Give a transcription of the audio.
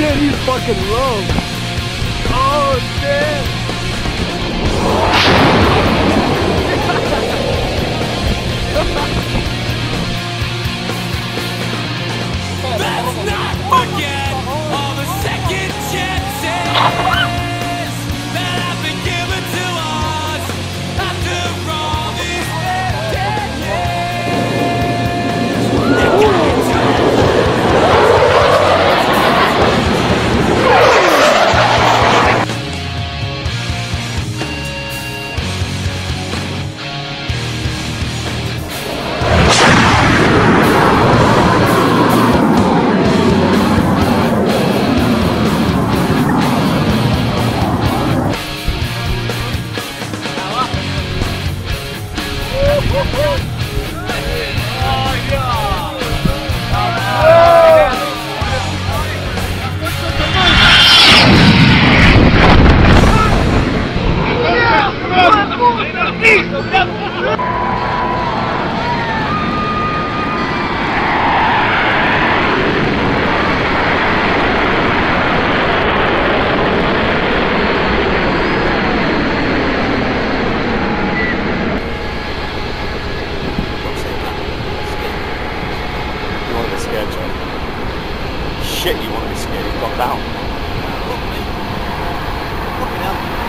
Damn, he's fucking low. Oh, damn. That's not fucking... Uhul! shit, you want to be scared, you've gone down. Fuck me. Fucking hell.